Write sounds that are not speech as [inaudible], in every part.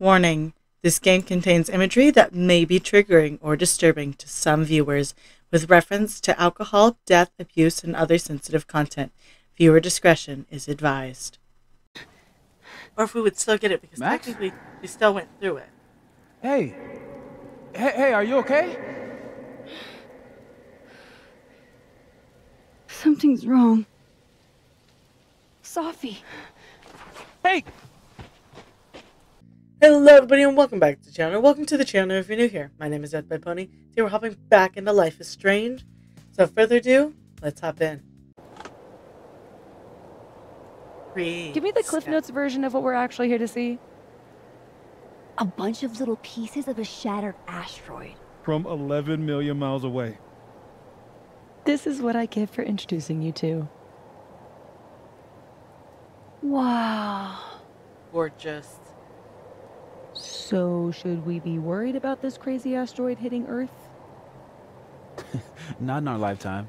Warning this game contains imagery that may be triggering or disturbing to some viewers, with reference to alcohol, death, abuse, and other sensitive content. Viewer discretion is advised. Or if we would still get it, because Max? technically we still went through it. Hey. Hey, hey, are you okay? Something's wrong. Safi. Hey! Hello everybody and welcome back to the channel. Welcome to the channel if you're new here. My name is Death by Pony. Today we're hopping back into Life is Strange. So without further ado, let's hop in. Pre- Give me the Cliff Notes version of what we're actually here to see. A bunch of little pieces of a shattered asteroid. from 11 million miles away. This is what I get for introducing you to. Wow. Gorgeous. So, should we be worried about this crazy asteroid hitting Earth? [laughs] Not in our lifetime.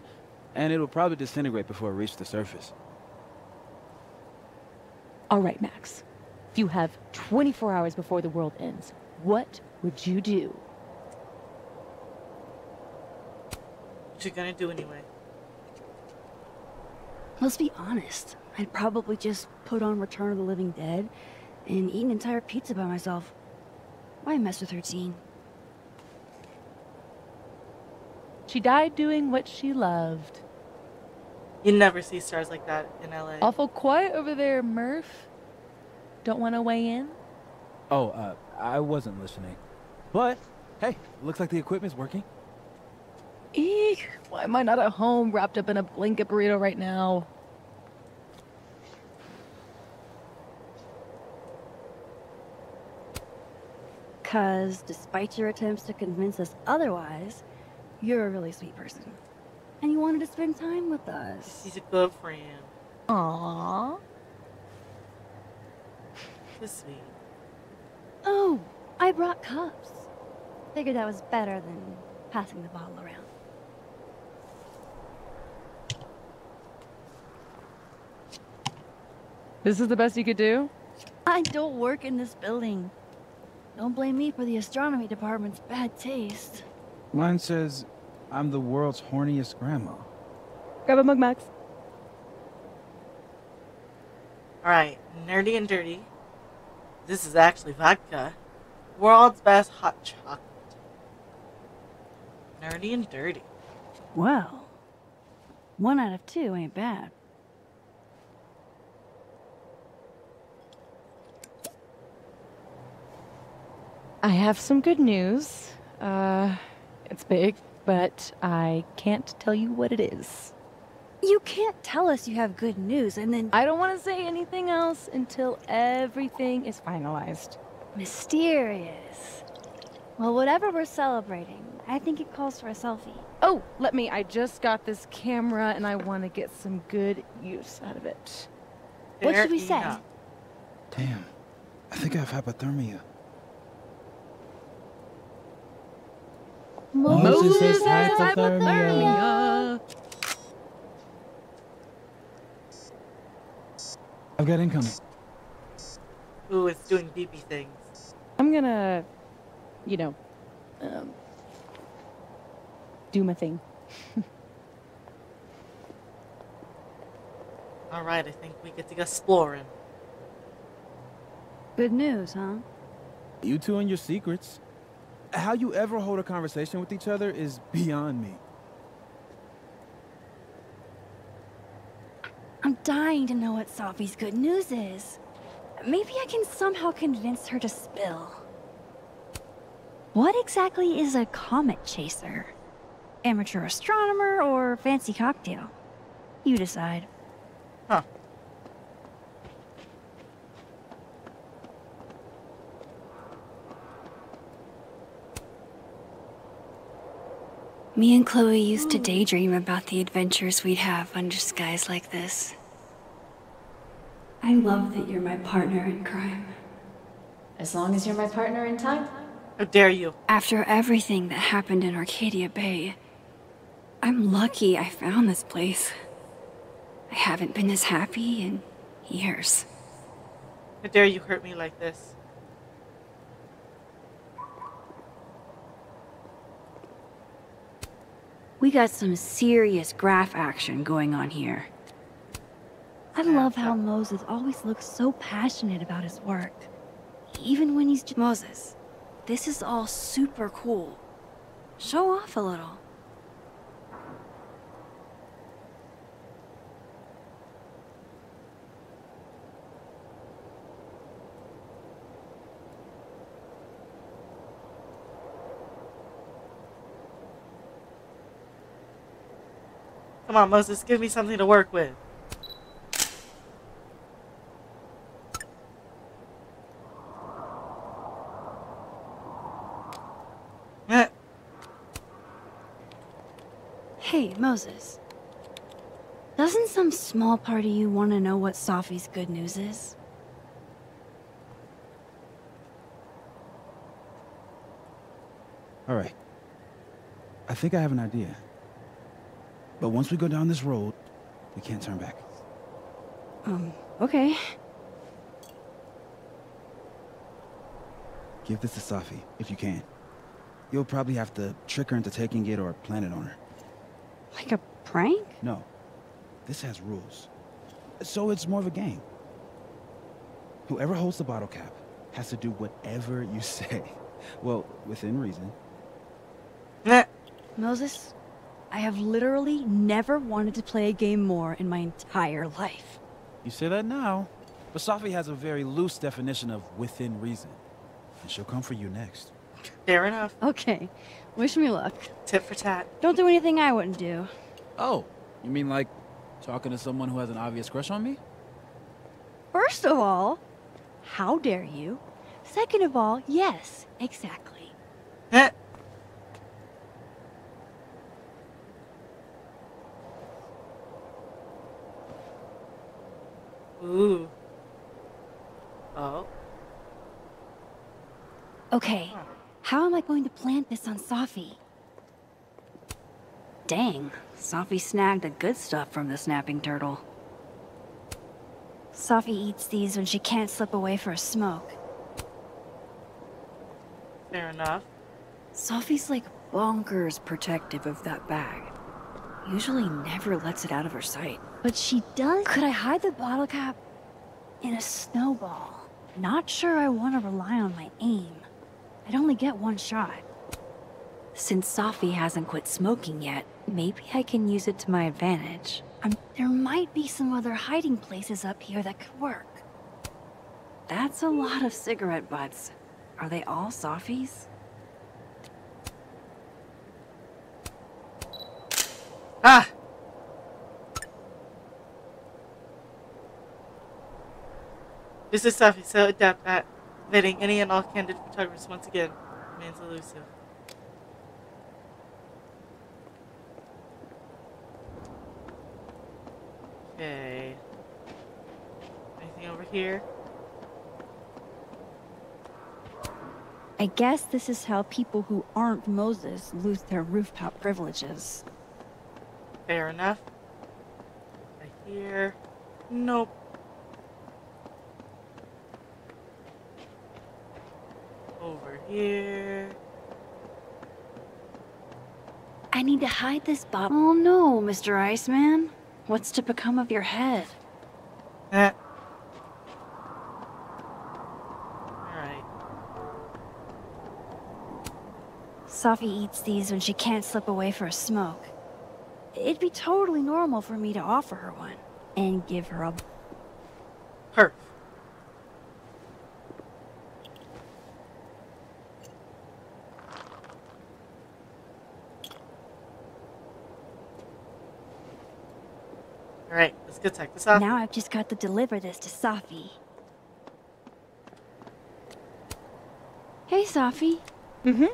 And it'll probably disintegrate before it reaches the surface. All right, Max. If you have 24 hours before the world ends, what would you do? What you gonna do anyway? Let's be honest. I'd probably just put on Return of the Living Dead and eat an entire pizza by myself. Why mess with her teen? She died doing what she loved. You never see stars like that in LA. Awful quiet over there, Murph. Don't want to weigh in? Oh, uh, I wasn't listening. But, hey, looks like the equipment's working. Eek, why am I not at home wrapped up in a blanket burrito right now? Cause despite your attempts to convince us otherwise, you're a really sweet person. And you wanted to spend time with us. She's a good friend. Aww. So sweet. Oh, I brought cups. Figured that was better than passing the bottle around. This is the best you could do? I don't work in this building. Don't blame me for the astronomy department's bad taste. Mine says, I'm the world's horniest grandma. Grab a mug, Max. Alright, nerdy and dirty. This is actually vodka. World's best hot chocolate. Nerdy and dirty. Well, one out of two ain't bad. I have some good news. Uh, it's big, but I can't tell you what it is. You can't tell us you have good news and then I don't want to say anything else until everything is finalized. mysterious. Well, whatever we're celebrating, I think it calls for a selfie. Oh, let me. I just got this camera and I want to get some good use out of it. What should we say? Damn, I think I have hypothermia. Moses has has hypothermia. I've got incoming. Ooh, it's doing beepy things. I'm gonna, you know, um, do my thing. [laughs] Alright, I think we get to go exploring. Good news, huh? You two and your secrets. How you ever hold a conversation with each other is beyond me. I'm dying to know what Safi's good news is. Maybe I can somehow convince her to spill. What exactly is a comet chaser? Amateur astronomer or fancy cocktail? You decide. Huh. Me and Chloe used to daydream about the adventures we'd have under skies like this. I love that you're my partner in crime. As long as you're my partner in time. How dare you? After everything that happened in Arcadia Bay, I'm lucky I found this place. I haven't been as happy in years. How dare you hurt me like this? We got some serious graph action going on here. I love how Moses always looks so passionate about his work. Even when he's j- Moses, this is all super cool. Show off a little. Come on, Moses, give me something to work with. Eh, Hey, Moses. Doesn't some small part of you want to know what Safi's good news is? All right. I think I have an idea. But once we go down this road, we can't turn back. Um, okay. Give this to Safi, if you can. You'll probably have to trick her into taking it or plant it on her. Like a prank? No. This has rules. So it's more of a game. Whoever holds the bottle cap has to do whatever you [laughs] say. Well, within reason. eh. Moses, I have literally never wanted to play a game more in my entire life. You say that now, but Safi has a very loose definition of within reason. And she'll come for you next. Fair enough. Okay, wish me luck. Tit for tat. Don't do anything I wouldn't do. Oh, you mean like talking to someone who has an obvious crush on me? First of all, how dare you? Second of all, yes, exactly. Eh, Ooh. Oh. Okay, how am I going to plant this on Safi? Dang, Safi snagged the good stuff from the snapping turtle. Safi eats these when she can't slip away for a smoke. Fair enough. Safi's like bonkers protective of that bag. Usually never lets it out of her sight. But she does. Could I hide the bottle cap in a snowball? Not sure I want to rely on my aim. I'd only get one shot. Since Safi hasn't quit smoking yet, maybe I can use it to my advantage. Um, there might be some other hiding places up here that could work. That's a lot of cigarette butts. Are they all Safi's? Ah! This is Safi, so adept at vetting any and all candid photographers once again. Remains elusive. Okay. Anything over here? I guess this is how people who aren't Moses lose their rooftop privileges. Fair enough. Right here. Nope. Over here. I need to hide this bottle. Oh no, Mr. Iceman. What's to become of your head? Eh. Alright. Safi eats these when she can't slip away for a smoke. It'd be totally normal for me to offer her one and give her a. Her. Alright, let's go check this out. Now I've just got to deliver this to Safi. Hey, Safi. Mm-hmm.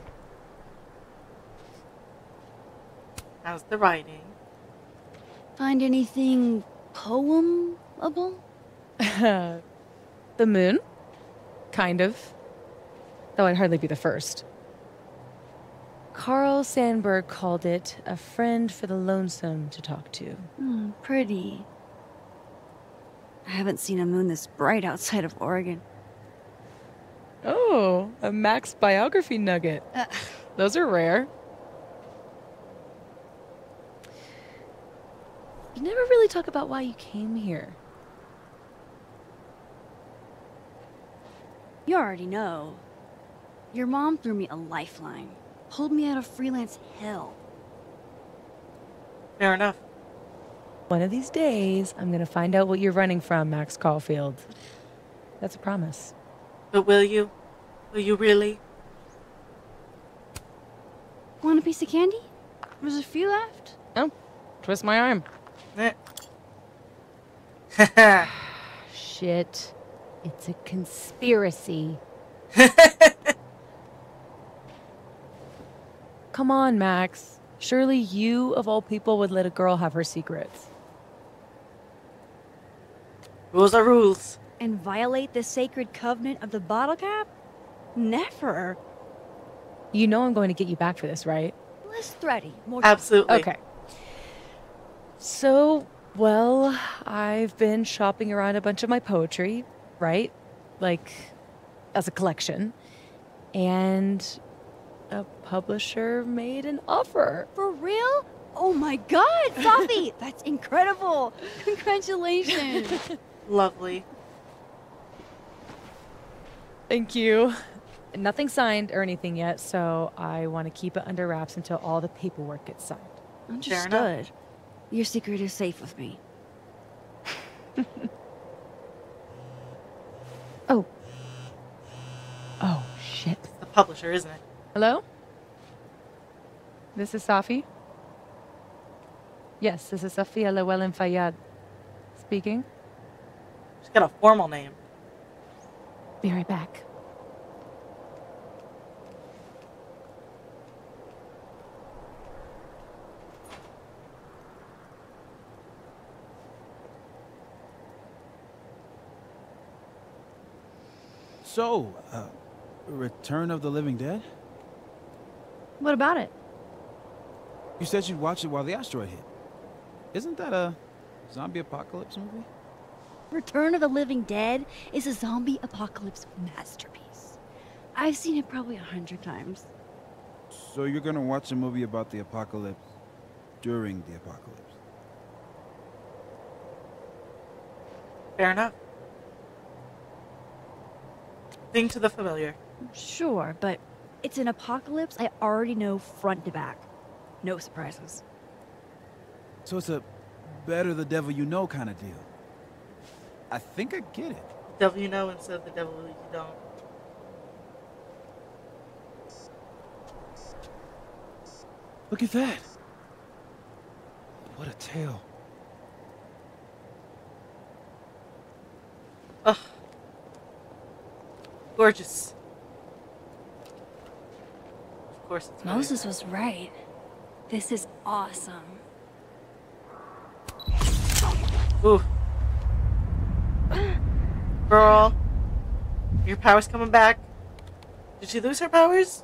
How's the writing? Find anything poemable? [laughs] the moon? Kind of. Though I'd hardly be the first. Carl Sandburg called it a friend for the lonesome to talk to. Hmm, pretty. I haven't seen a moon this bright outside of Oregon. Oh, a Max biography nugget. Uh. Those are rare. Never really talk about why you came here. You already know. Your mom threw me a lifeline, pulled me out of freelance hell. Fair enough. One of these days, I'm gonna find out what you're running from, Max Caulfield. That's a promise. But will you? Will you really? Want a piece of candy? There's a few left. Oh, twist my arm. Shit. It's a conspiracy. [laughs] Come on, Max. Surely you, of all people, would let a girl have her secrets. rules are rules. And violate the sacred covenant of the bottle cap? Never. You know I'm going to get you back for this, right? Less thready, more Absolutely. Okay. So, well, I've been shopping around a bunch of my poetry, right? Like, as a collection. And a publisher made an offer. For real? Oh my god, Safi! [laughs] That's incredible! Congratulations! [laughs] Lovely. Thank you. Nothing signed or anything yet, so I want to keep it under wraps until all the paperwork gets signed. enough. Understood. Your secret is safe with me. [laughs] Oh. Oh, shit. It's The publisher, isn't it? Hello? This is Safi? Yes, this is Safia Llewellyn Fayyad. Speaking. She's got a formal name. Be right back. So, uh, Return of the Living Dead? What about it? You said you'd watch it while the asteroid hit. Isn't that a zombie apocalypse movie? Return of the Living Dead is a zombie apocalypse masterpiece. I've seen it probably a hundred times. So you're gonna watch a movie about the apocalypse during the apocalypse? Fair enough. Thing to the familiar. Sure, but it's an apocalypse I already know front to back. No surprises. So it's a better the devil you know kind of deal. I think I get it. Devil you know instead of the devil you don't. Look at that. What a tale. Gorgeous. Of course it's Moses was right. This is awesome. Ooh. Girl. Your power's coming back. Did she lose her powers?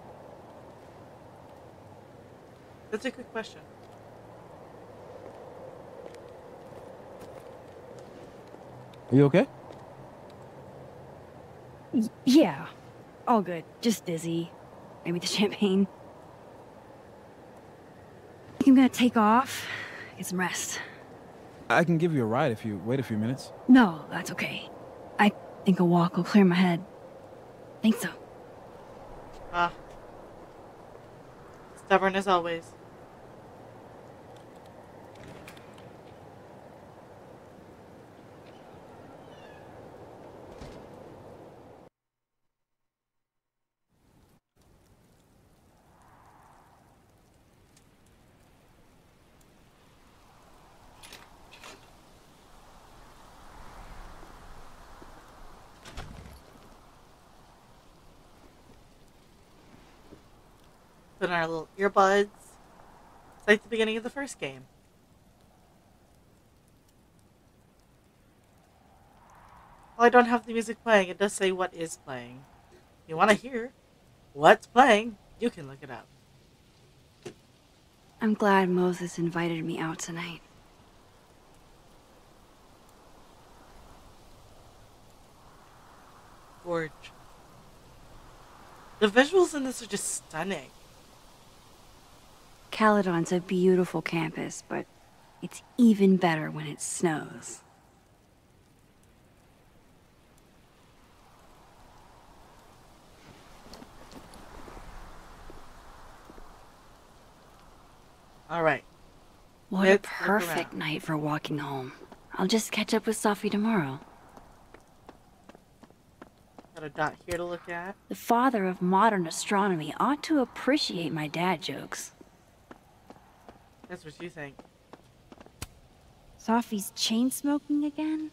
That's a good question. Are you okay? Y- yeah, all good. Just dizzy. Maybe the [laughs] champagne. I think I'm gonna take off, get some rest. I can give you a ride if you wait a few minutes. No, that's okay. I think a walk will clear my head. Think so. Ah. Stubborn as always. Our little earbuds. It's like the beginning of the first game. Well, I don't have the music playing. It does say what is playing. You want to hear what's playing? You can look it up. I'm glad Moses invited me out tonight. Gorge. The visuals in this are just stunning. Caledon's a beautiful campus, but It's even better when it snows. All right. What Let's a perfect night for walking home. I'll just catch up with Safi tomorrow. Got a dot here to look at. The father of modern astronomy ought to appreciate my dad jokes. That's what you think. Safi's chain smoking again?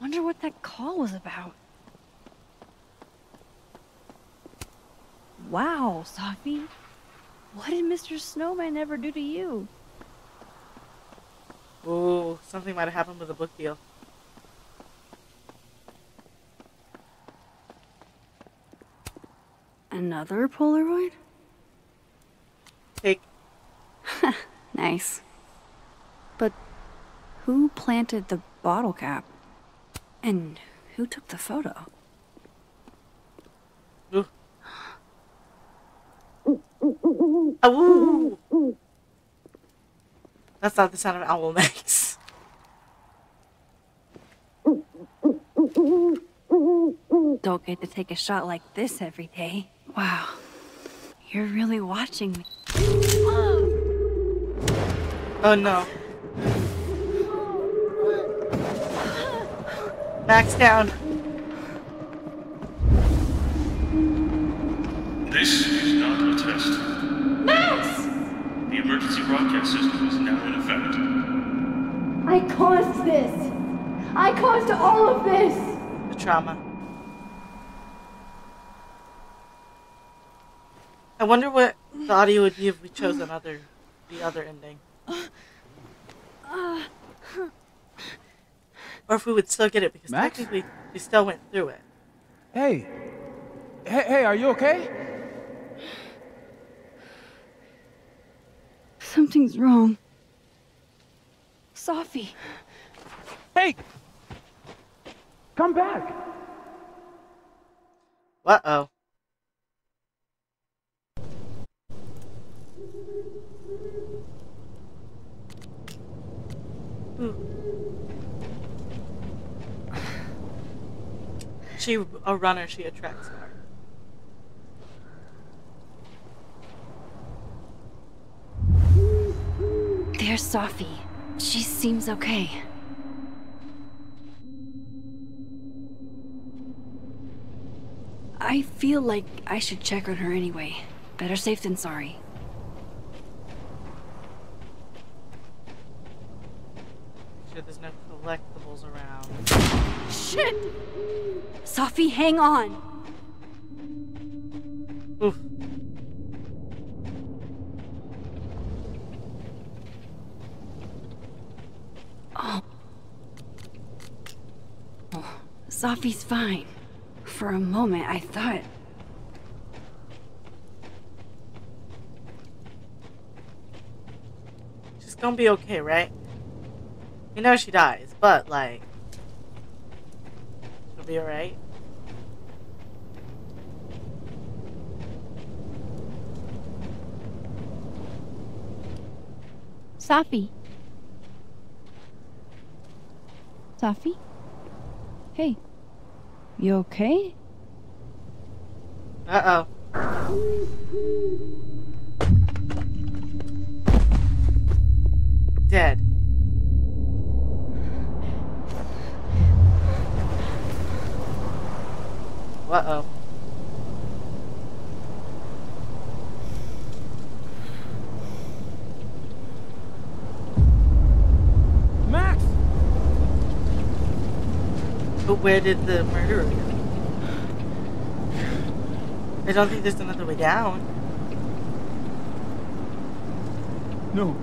Wonder what that call was about. Wow, Safi. What did Mr. Snowman ever do to you? Ooh, something might have happened with the book deal. Another Polaroid? Take. Nice. But who planted the bottle cap? And who took the photo? Ooh. [gasps] Ooh. That's not the sound an owl makes. Don't get to take a shot like this every day. Wow. You're really watching me. Oh no. Max down. This is not a test. Max! The emergency broadcast system is now in effect. I caused this! I caused all of this! The trauma. I wonder what the audio would be if we chose another, the other ending. Or if we would still get it because Max? technically we still went through it. Hey. Hey, hey, are you okay? Something's wrong. Safi. Hey! Come back! Uh oh. She a runner, she attracts more. There's Safi. She seems okay. I feel like I should check on her anyway. Better safe than sorry. Sure there's no collectibles around. Shit! Safi, hang on! Oof. Oh. oh. Safi's fine. For a moment, I thought. She's gonna be okay, right? You know she dies, but like she'll be alright. Sophie. Safi? Hey. You okay? Uh oh. Dead. Uh where did the murderer go? I don't think there's another way down. No.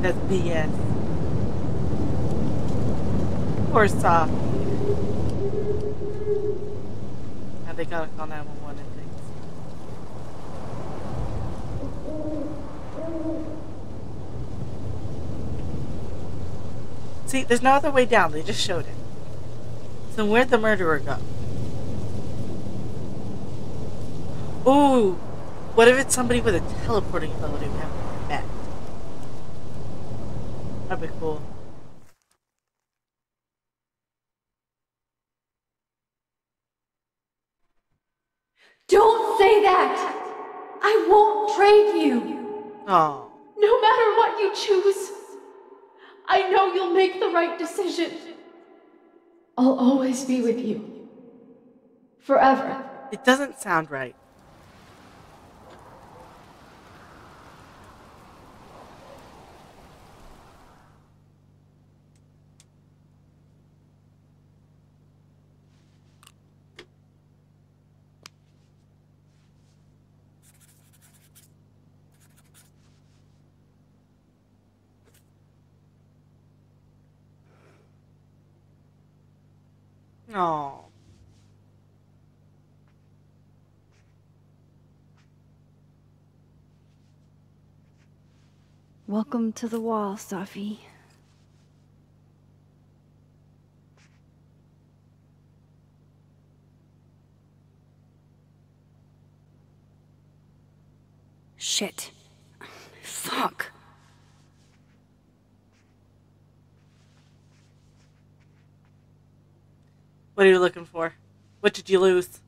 That's BS. Poor Sophie. Now they gotta call 911 and things. See, there's no other way down. They just showed it. So where'd the murderer go? Ooh, what if it's somebody with a teleporting ability we haven't met? That'd be cool. Don't say that! I won't trade you! Oh, No matter what you choose, I know you'll make the right decision. I'll always be with you. Forever. it doesn't sound right. Oh. Welcome to the wall, Safi. Shit. Fuck. What are you looking for? What did you lose?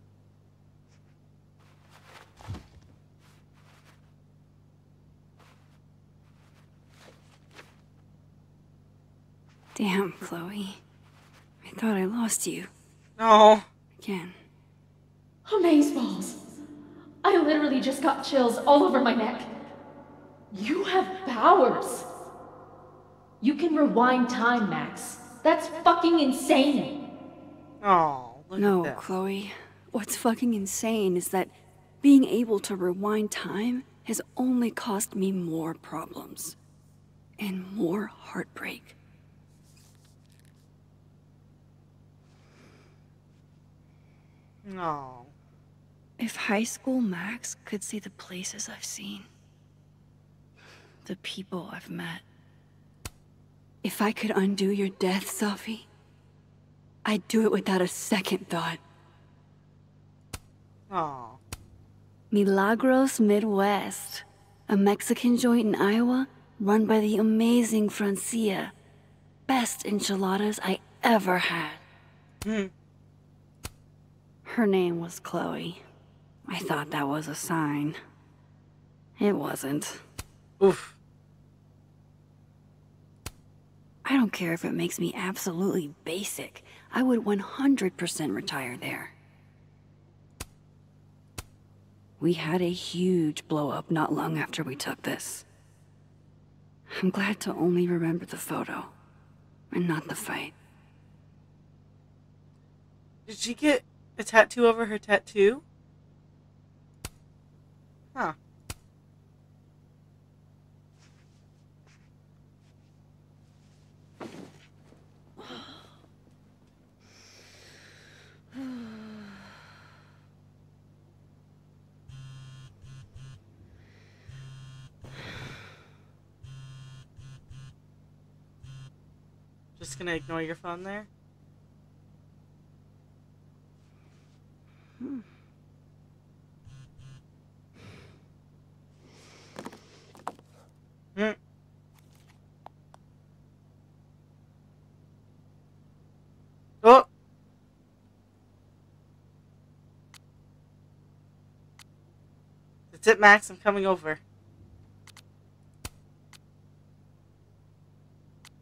Damn, Chloe. I thought I lost you. No. Again. Amazeballs. I literally just got chills all over my neck. You have powers. You can rewind time, Max. That's fucking insane. Oh, look no. Chloe. What's fucking insane is that being able to rewind time has only cost me more problems. And more heartbreak. No. If high school Max could see the places I've seen, the people I've met, if I could undo your death, Safi, I'd do it without a second thought. Oh. Milagros Midwest, a Mexican joint in Iowa run by the amazing Francia. Best enchiladas I ever had. Hmm. Her name was Chloe. I thought that was a sign. It wasn't. Oof. I don't care if it makes me absolutely basic. I would 100% retire there. We had a huge blow up not long after we took this. I'm glad to only remember the photo and not the fight. Did she get a tattoo over her tattoo? Huh. Just gonna ignore your phone there? Hmm. Oh! That's it, Max. I'm coming over.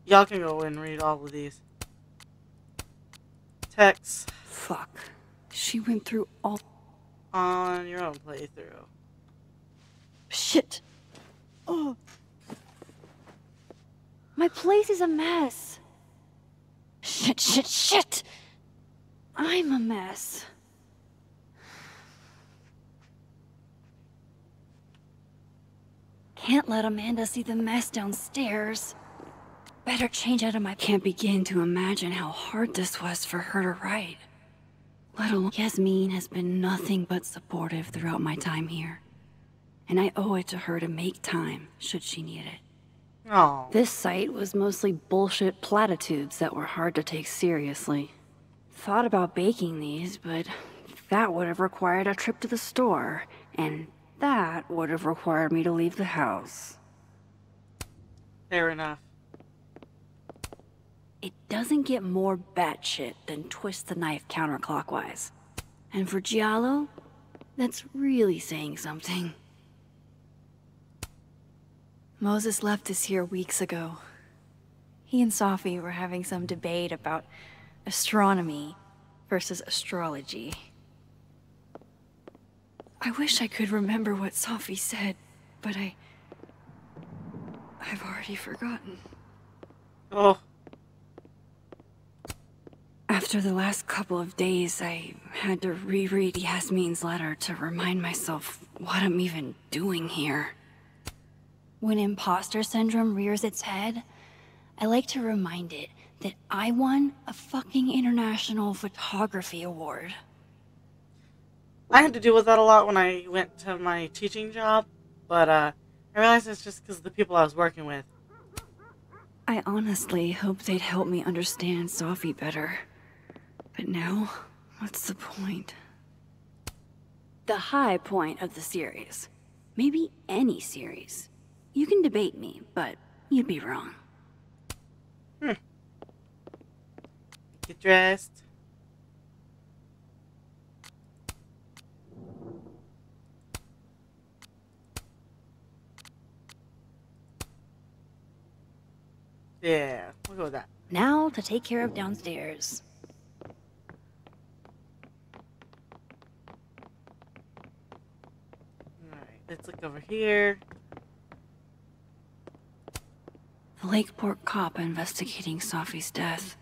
Y'all can go and read all of these. Text Fuck. She went through all. on your own playthrough. Shit! Oh. My place is a mess. Shit, shit, shit! I'm a mess. Can't let Amanda see the mess downstairs. Better change out of my. Can't begin to imagine how hard this was for her to write. Let alone. Yasmin has been nothing but supportive throughout my time here. And I owe it to her to make time, should she need it. Oh. This site was mostly bullshit platitudes that were hard to take seriously. Thought about baking these, but that would have required a trip to the store, and that would have required me to leave the house. Fair enough. It doesn't get more batshit than twist the knife counterclockwise. And for Giallo, that's really saying something. Moses left us here weeks ago. He and Safi were having some debate about astronomy versus astrology. I wish I could remember what Safi said, but I... I've already forgotten. Oh. After the last couple of days, I had to reread Yasmin's letter to remind myself what I'm even doing here. When imposter syndrome rears its head, I like to remind it that I won a fucking international photography award. I had to deal with that a lot when I went to my teaching job, but uh, I realized it's just because of the people I was working with. I honestly hope they'd help me understand Safi better. But now, what's the point? The high point of the series. Maybe any series. You can debate me, but you'd be wrong. Hmm. Get dressed. Yeah, we'll go with that. Now to take care of downstairs. Alright, let's look over here. The Lakeport cop investigating Safi's death.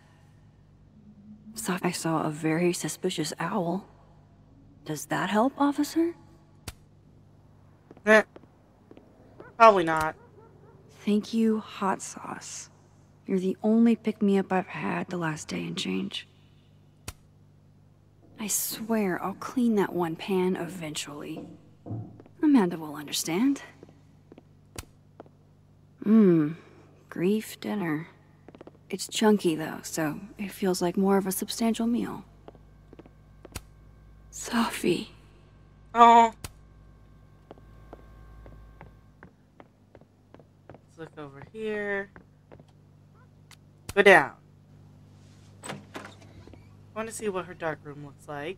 Safi I saw a very suspicious owl. Does that help, officer? Eh, probably not. Thank you, hot sauce. You're the only pick-me-up I've had the last day and change. I swear I'll clean that one pan eventually. Amanda will understand. Mmm, grief dinner. It's chunky though, so it feels like more of a substantial meal. Sophie. Oh. Let's look over here. Go down. I want to see what her dark room looks like.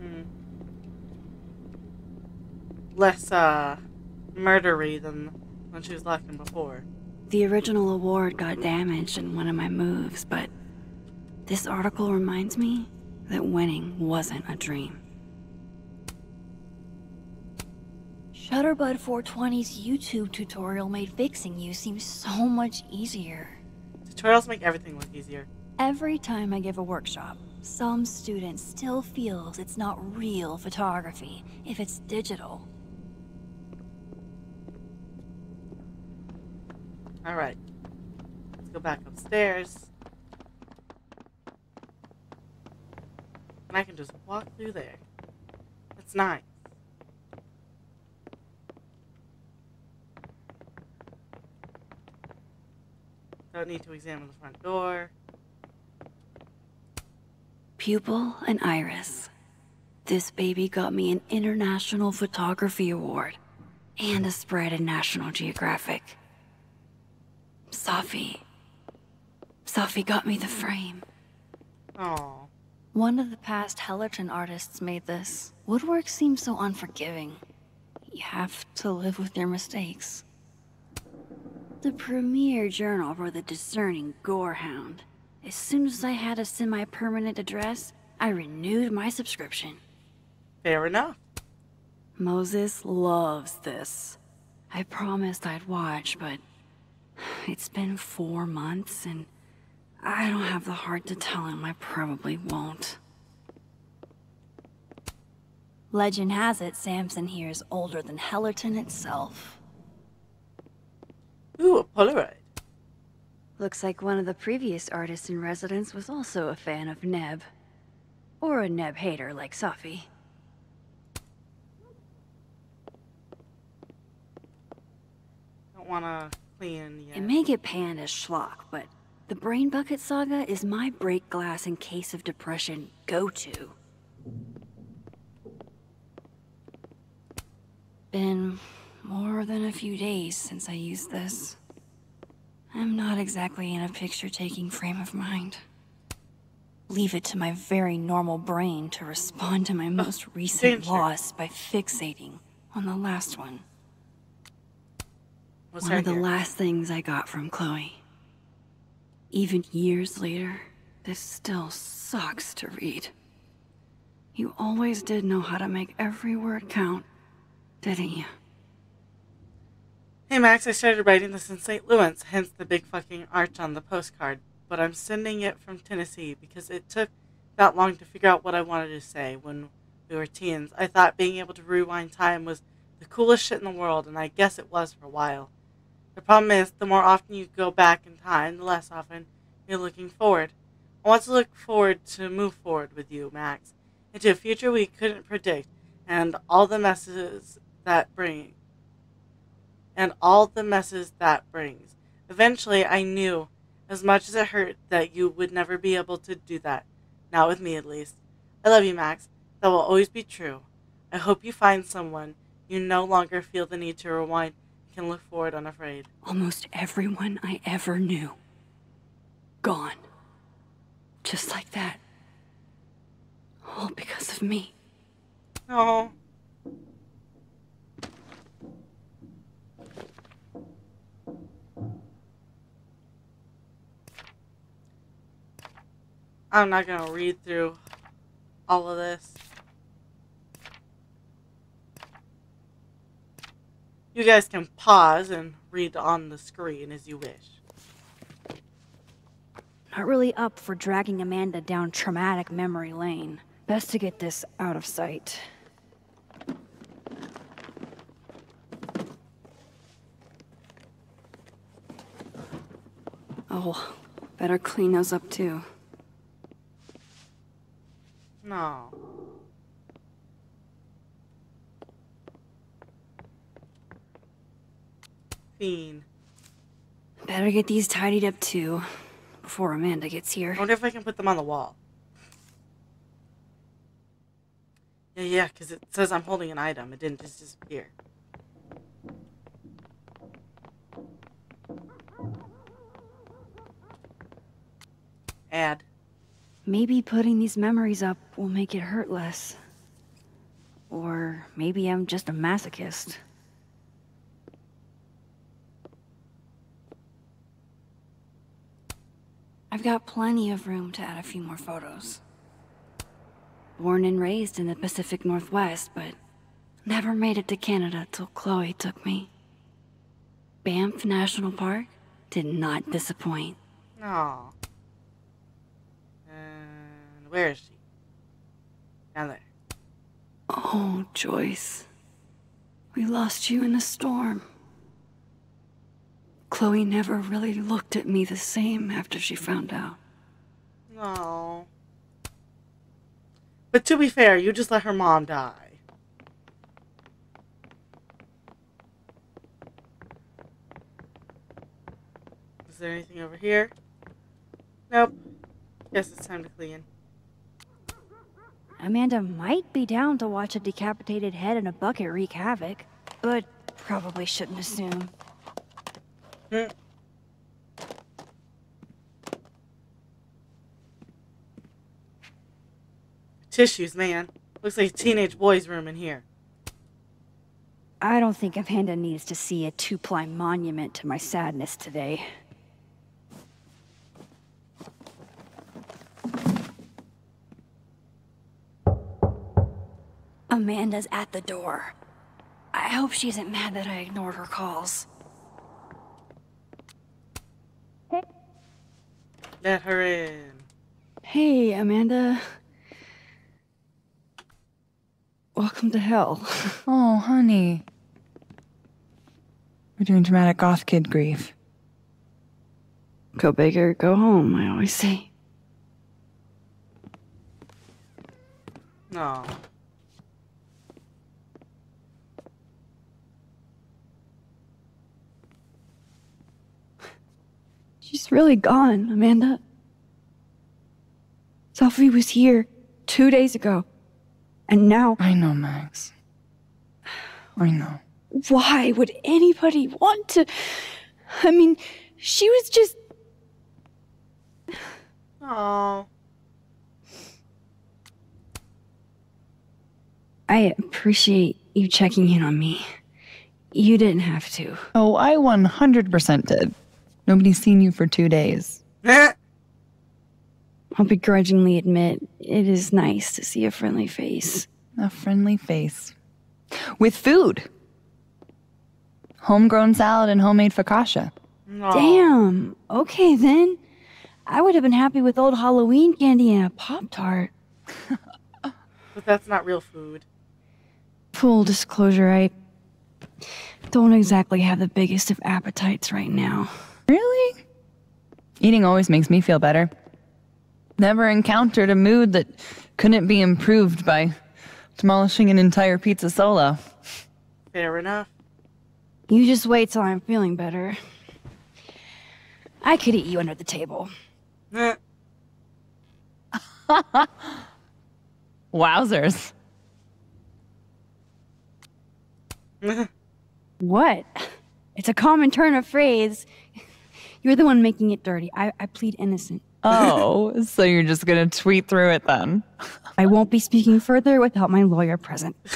Hmm. Less, uh, murdery than when she was locking before. The original award got damaged in one of my moves, but this article reminds me that winning wasn't a dream. Shutterbud 420's YouTube tutorial made fixing you seem so much easier. Tutorials make everything look easier. Every time I give a workshop, some student still feels it's not real photography if it's digital. Alright. Let's go back upstairs. And I can just walk through there. That's nice. Don't need to examine the front door. Pupil and Iris. This baby got me an International Photography Award and a spread in National Geographic. Safi. Safi got me the frame. Oh, One of the past Hellerton artists made this. Woodwork seems so unforgiving. You have to live with your mistakes. The premier journal for the discerning gorehound. As soon as I had a semi-permanent address, I renewed my subscription. fair enough. Moses loves this. I promised I'd watch, but it's been four months and I don't have the heart to tell him I probably won't. Legend has it Samson here is older than Hellerton itself. Ooh, a Polaroid. Looks like one of the previous artists in residence was also a fan of Neb. Or a Neb hater like Safi. Don't want clean yet. It may get panned as schlock, but the Brain Bucket Saga is my break glass in case of depression go-to. Been more than a few days since I used this. I'm not exactly in a picture-taking frame of mind. Leave it to my very normal brain to respond to my most [laughs] recent danger. loss by fixating on the last one. What's One of the here? last things I got from Chloe. Even years later, this still sucks to read. You always did know how to make every word count, didn't you? Hey Max, I started writing this in St. Louis, hence the big fucking arch on the postcard. But I'm sending it from Tennessee because it took that long to figure out what I wanted to say when we were teens. I thought being able to rewind time was the coolest shit in the world, and I guess it was for a while. The problem is, the more often you go back in time, the less often you're looking forward. I want to look forward to move forward with you, Max, into a future we couldn't predict, and all the messes that bring and all the messes that brings. Eventually, I knew, as much as it hurt, that you would never be able to do that. Not with me, at least. I love you, Max. That will always be true. I hope you find someone you no longer feel the need to rewind can look forward unafraid. Almost everyone I ever knew. Gone. Just like that. All because of me. Oh. I'm not gonna read through all of this. You guys can pause and read on the screen as you wish. Not really up for dragging Amanda down traumatic memory lane. Best to get this out of sight. Oh, better clean those up too. No. Fiend. Better get these tidied up too. Before Amanda gets here. I wonder if I can put them on the wall. Yeah, yeah, because it says I'm holding an item. It didn't just disappear. Add. Maybe putting these memories up will make it hurt less. Or maybe I'm just a masochist. I've got plenty of room to add a few more photos. Born and raised in the Pacific Northwest, but never made it to Canada till Chloe took me. Banff National Park did not disappoint. No. And where is she? Down there. Oh, Joyce. We lost you in the storm. Chloe never really looked at me the same after she found out. No. But to be fair, you just let her mom die. Is there anything over here? Nope. Guess it's time to clean. Amanda might be down to watch a decapitated head in a bucket wreak havoc, but probably shouldn't assume. Hmm. Tissues, man. Looks like a teenage boy's room in here. I don't think Amanda needs to see a two-ply monument to my sadness today. Amanda's at the door. I hope she isn't mad that I ignored her calls. Let her in. Hey, Amanda. Welcome to hell. [laughs] Oh, honey. We're doing dramatic goth kid grief. Go big or go home, I always say. No. She's really gone, Amanda. Safi was here two days ago. And now, I know, Max. I know. why would anybody want to? I mean, she was just. Oh. I appreciate you checking in on me. You didn't have to. Oh, I 100% did. Nobody's seen you for two days. [laughs] I'll begrudgingly admit it is nice to see a friendly face. A friendly face. With food. Homegrown salad and homemade focaccia. No. Damn. Okay then. I would have been happy with old Halloween candy and a Pop Tart. [laughs] But that's not real food. Full disclosure, I don't exactly have the biggest of appetites right now. Really? Eating always makes me feel better. Never encountered a mood that couldn't be improved by demolishing an entire pizza solo. Fair enough. You just wait till I'm feeling better. I could eat you under the table. Eh. [laughs] Wowzers. [laughs] What? It's a common turn of phrase. You're the one making it dirty. I, I plead innocent. Oh, so you're just gonna tweet through it then? I won't be speaking further without my lawyer present. [laughs]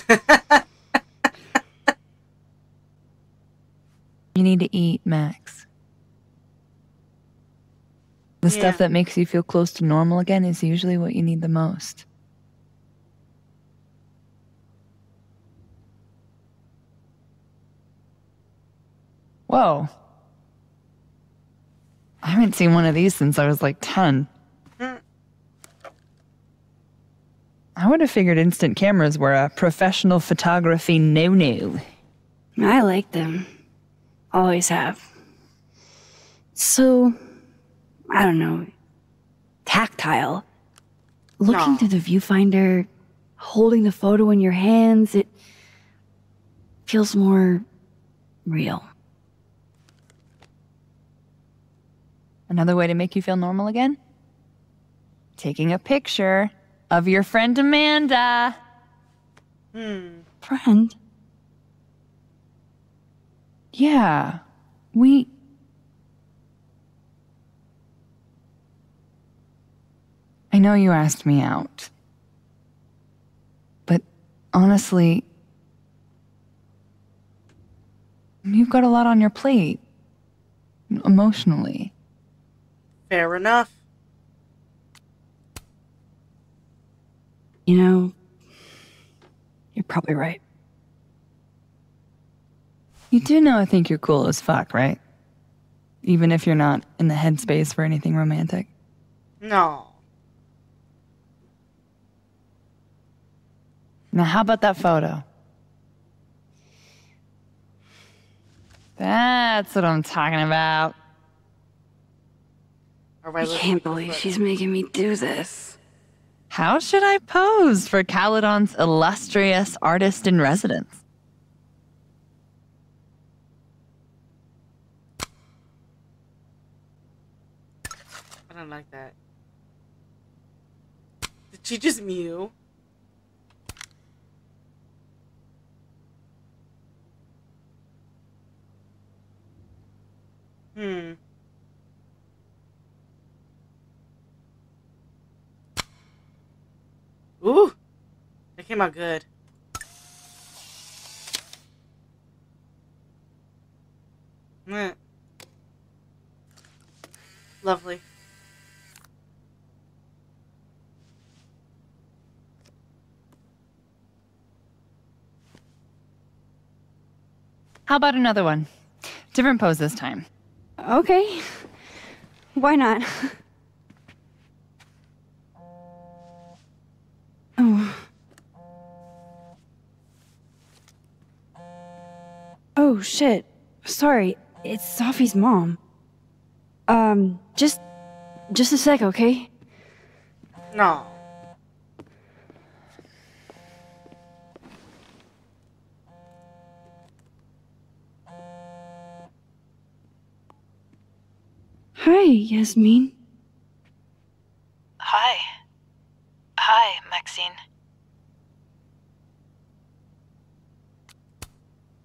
You need to eat, Max. The Yeah. stuff that makes you feel close to normal again is usually what you need the most. Whoa. I haven't seen one of these since I was like 10. I would have figured instant cameras were a professional photography no no. I like them. Always have. So, I don't know, tactile. Looking No. through the viewfinder, holding the photo in your hands, it feels more real. Another way to make you feel normal again? Taking a picture of your friend Amanda. Hmm. Friend, Yeah, we. I know you asked me out. But honestly, you've got a lot on your plate. Emotionally. Fair enough. you know, you're probably right. You do know I think you're cool as fuck, right? Even if you're not in the headspace for anything romantic. No. Now, how about that photo? That's what I'm talking about. Or why I can't believe she's making me do this. How should I pose for Caledon's illustrious artist in residence? I don't like that. Did she just mew? Hmm. Ooh, that came out good. Meh. Lovely. How about another one? Different pose this time. Okay. Why not? [laughs] Oh shit. Sorry, it's Safi's mom. Um, just, just a sec, okay? No. Hi, Yasmin. Hi. Hi, Maxine.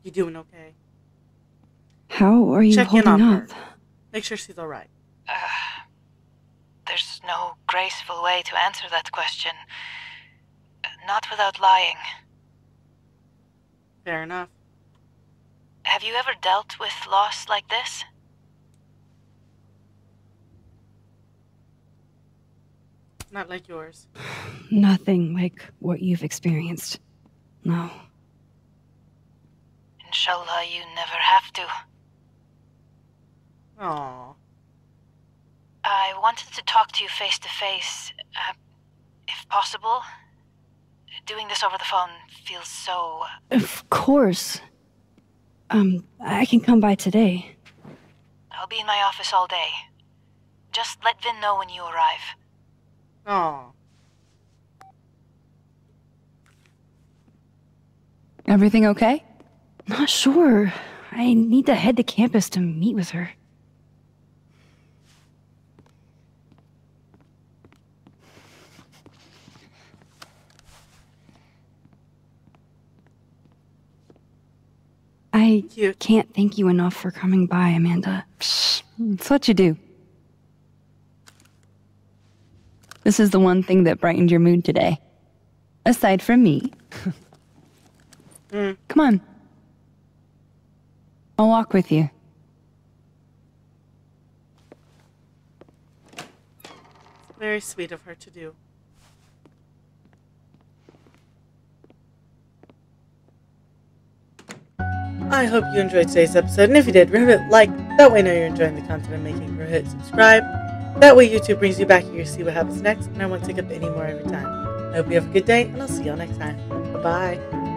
You doing okay? How are you Check in holding on up? her. Make sure she's alright. Uh, there's no graceful way to answer that question. Not without lying. Fair enough. Have you ever dealt with loss like this? Not like yours. [sighs] Nothing like what you've experienced. No. Inshallah, you never have to. Aww. I wanted to talk to you face to face, uh, if possible. Doing this over the phone feels so. Of course. Um, I can come by today. I'll be in my office all day. Just let Vinh know when you arrive. Aww. Everything okay? Not sure. I need to head to campus to meet with her. I can't thank you enough for coming by, Amanda. It's what you do. This is the one thing that brightened your mood today. Aside from me. [laughs] Mm. Come on. I'll walk with you. Very sweet of her to do. I hope you enjoyed today's episode, and if you did, remember to like. That way, I know you're enjoying the content I'm making. Or hit subscribe. That way, YouTube brings you back here to see what happens next, and I won't take up any more your time. I hope you have a good day, and I'll see y'all next time. Bye bye.